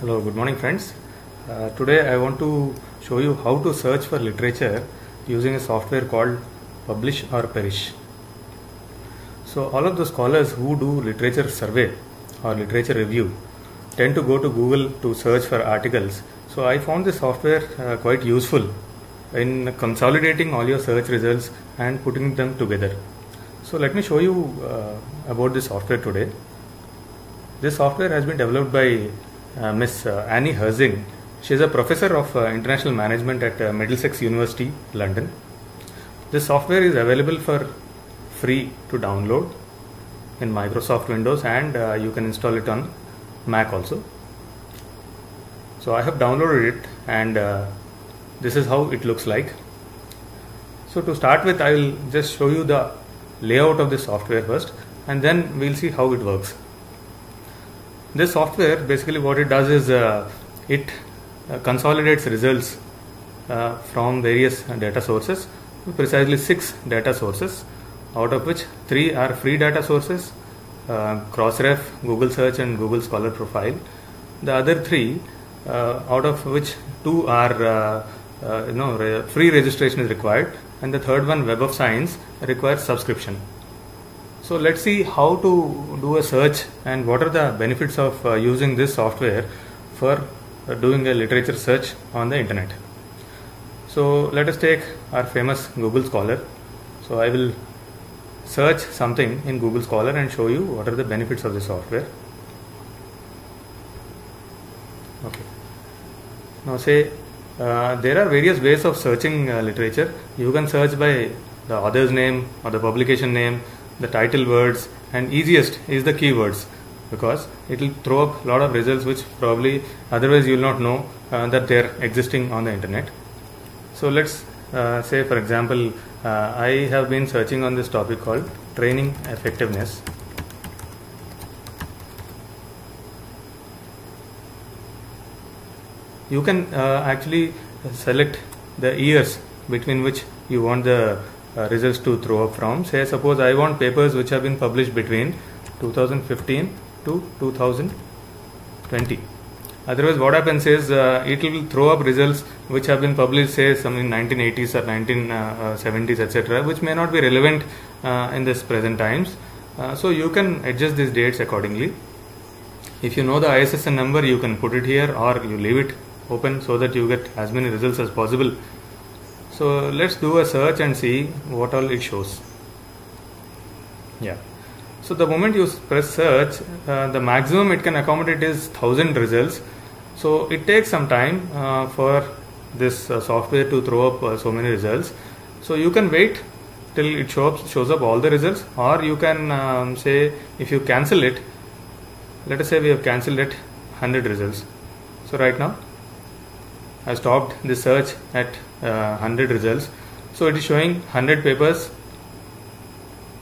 Hello, good morning, friends. Uh, today I want to show you how to search for literature using a software called Publish or Perish. So, all of the scholars who do literature survey or literature review tend to go to Google to search for articles. So, I found this software uh, quite useful in consolidating all your search results and putting them together. So, let me show you uh, about this software today. This software has been developed by Miss uh, Annie Harzing. She is a professor of uh, international management at uh, Middlesex University, London. This software is available for free to download in Microsoft Windows and uh, you can install it on Mac also. So I have downloaded it and uh, this is how it looks like. So to start with, I will just show you the layout of the software first and then we'll see how it works. This software basically what it does is uh, it uh, consolidates results uh, from various data sources, precisely six data sources, out of which three are free data sources, uh, Crossref, Google Search, and Google Scholar Profile. The other three, out of which two are you know re- free registration is required, and the third one, Web of Science, requires subscription. So let's see how to do a search and what are the benefits of uh, using this software for uh, doing a literature search on the internet. So let us take our famous Google Scholar. So I will search something in Google Scholar and show you what are the benefits of the software. Okay. Now say uh, there are various ways of searching uh, literature. You can search by the author's name or the publication name, the title words, and easiest is the keywords because it will throw up a lot of results which probably otherwise you will not know uh, that they are existing on the internet. So let's uh, say, for example, uh, I have been searching on this topic called training effectiveness. You can uh, actually select the years between which you want the uh, results to throw up from. Say, suppose I want papers which have been published between 2015 to 2020. Otherwise, what happens is uh, it will throw up results which have been published, say, some in 1980s or 1970s, etc., which may not be relevant uh, in this present times. Uh, so you can adjust these dates accordingly. If you know the ISSN number, you can put it here or you leave it open so that you get as many results as possible. So let's do a search and see what all it shows. Yeah. So the moment you press search, uh, the maximum it can accommodate is 1000 results. So it takes some time uh, for this uh, software to throw up uh, so many results. So you can wait till it shows shows up all the results, or you can um, say if you cancel it. Let us say we have cancelled it 100 results. So right now I stopped the search at uh, 100 results. So it is showing 100 papers.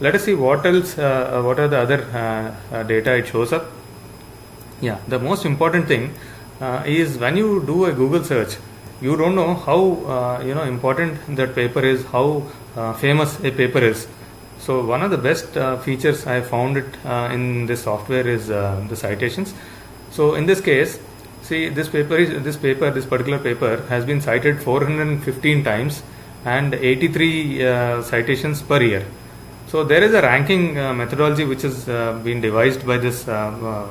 Let us see what else uh, what are the other uh, uh, data it shows up. Yeah the most important thing is when you do a google search you don't know how you know important that paper is how famous a paper is. So one of the best features i found it in this software is the citations. So in this case see this paper is this paper this particular paper has been cited 415 times and 83 citations per year so there is a ranking uh, methodology which has uh, been devised by this uh,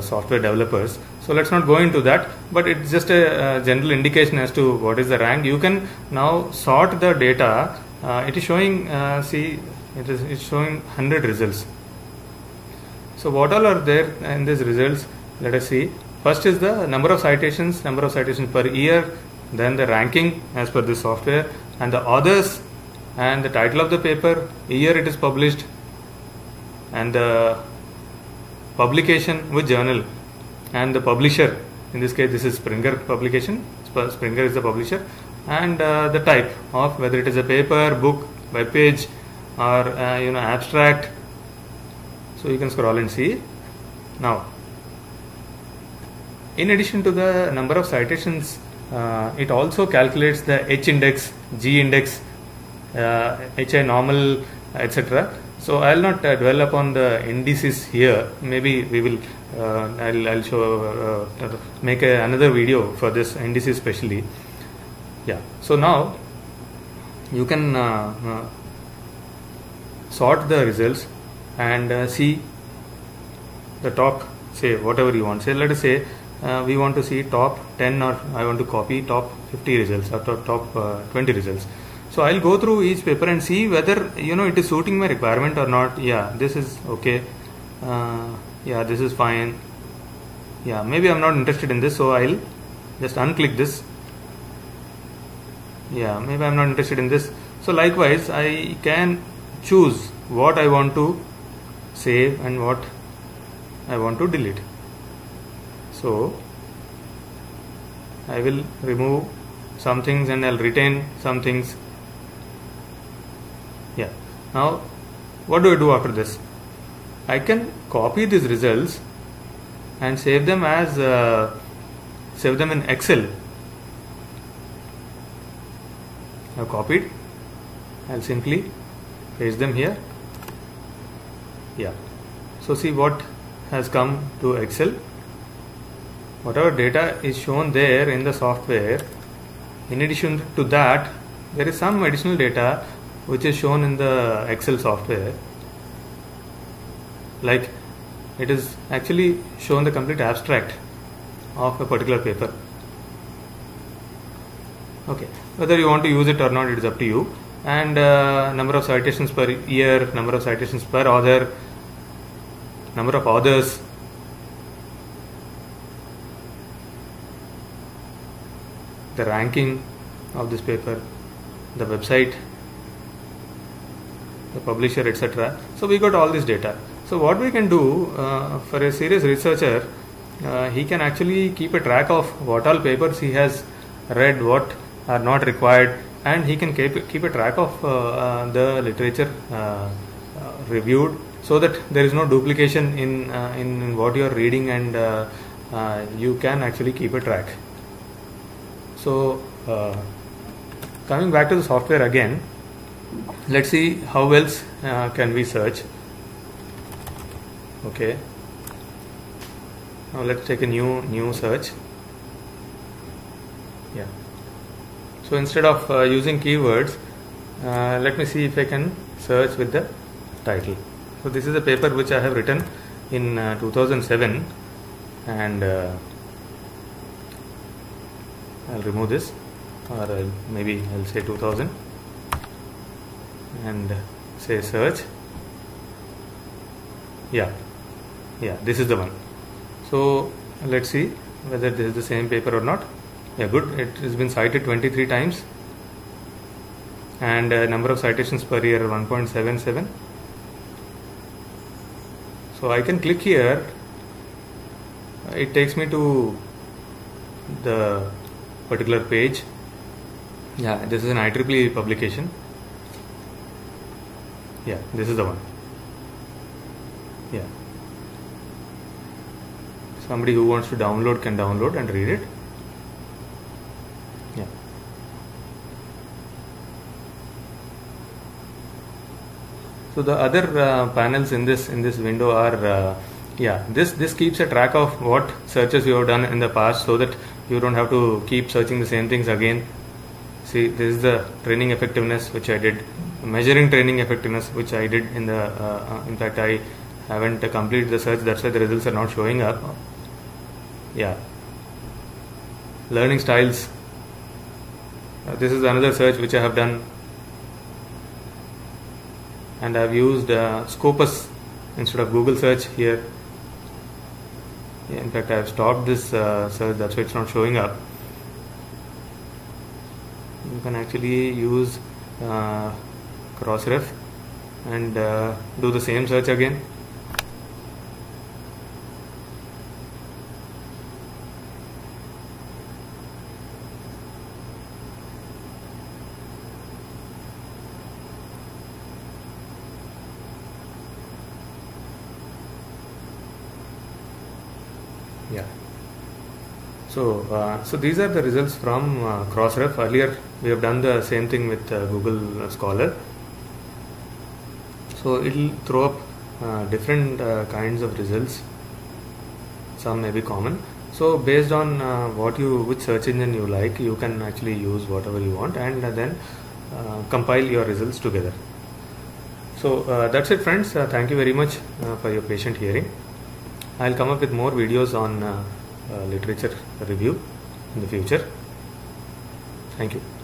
software developers. So let's not go into that, but it's just a, general indication as to what is the rank. You can now sort the data. it is showing, see, it is it's showing 100 results. So what all are there in these results? Let us see. First is the number of citations, number of citations per year, then the ranking as per the software, and the authors and the title of the paper, year it is published, and the publication with journal, and the publisher. In this case, this is Springer publication. Springer is the publisher, and uh, the type of whether it is a paper, book, web page, or uh, you know abstract. So you can scroll and see. Now, in addition to the number of citations, uh, it also calculates the H index, G index, uh, HI normal, etc. So I will not uh, dwell upon the indices here. Maybe we will uh, I'll, I'll show uh, make a, another video for this indices especially yeah so now you can uh, uh, sort the results and see the top say whatever you want say let us say uh, we want to see top 10 or I want to copy top 50 results or top, top uh, 20 results. So I'll go through each paper and see whether you know it is suiting my requirement or not. Yeah this is okay. Uh, yeah this is fine. Yeah maybe I'm not interested in this so I'll just unclick this. Yeah maybe I'm not interested in this. So likewise I can choose what I want to save and what I want to delete so I will remove some things and I'll retain some things. Yeah. Now what do I do after this? I can copy these results and save them as uh, save them in Excel. I've copied. I'll simply paste them here. Yeah. So see what has come to Excel whatever data is shown there in the software in addition to that there is some additional data which is shown in the Excel software. Like it is actually shown the complete abstract of a particular paper. Okay whether you want to use it or not it is up to you. And uh, number of citations per year number of citations per author number of authors the ranking of this paper the website the publisher etc so we got all this data. So what we can do uh, for a serious researcher uh, he can actually keep a track of what all papers he has read what are not required and he can keep, keep a track of uh, uh the literature uh, uh, reviewed so that there is no duplication in, in, in what you are reading and you can actually keep a track so coming back to the software again let's see how else can we search. Okay. Now let's take a new new search. Yeah. So instead of uh, using keywords uh, let me see if I can search with the title. So this is a paper which I have written in uh, 2007 and uh, I'll remove this or I'll, maybe I'll say 2000 and say search. Yeah. Yeah this is the one. So let's see whether this is the same paper or not. Yeah good. It has been cited 23 times. And uh, number of citations per year 1.77 so I can click here. It takes me to the particular page. Yeah this is an IEEE publication. Yeah this is the one. Yeah. Somebody who wants to download can download and read it. Yeah. So the other uh, panels in this in this window are uh, yeah this this keeps a track of what searches you have done in the past so that you don't have to keep searching the same things again. See this is the training effectiveness which I did. Measuring training effectiveness which I did in the uh, uh in fact I haven't completed the search. That's why the results are not showing up. Yeah. Learning styles. Uh, this is another search which I have done. And I have used uh, Scopus instead of Google search here in fact I have stopped this uh, search. That's why it's not showing up. You can actually use uh, crossref and uh, do the same search again yeah so uh, so these are the results from uh, crossref. Earlier we have done the same thing with uh, google scholar. So it will throw up uh, different uh, kinds of results. Some may be common. So based on uh, what you which search engine you like you can actually use whatever you want and then uh, compile your results together. So uh, that's it friends. Uh, thank you very much uh, for your patient hearing. I'll come up with more videos on uh, uh, Uh, literature review in the future. Thank you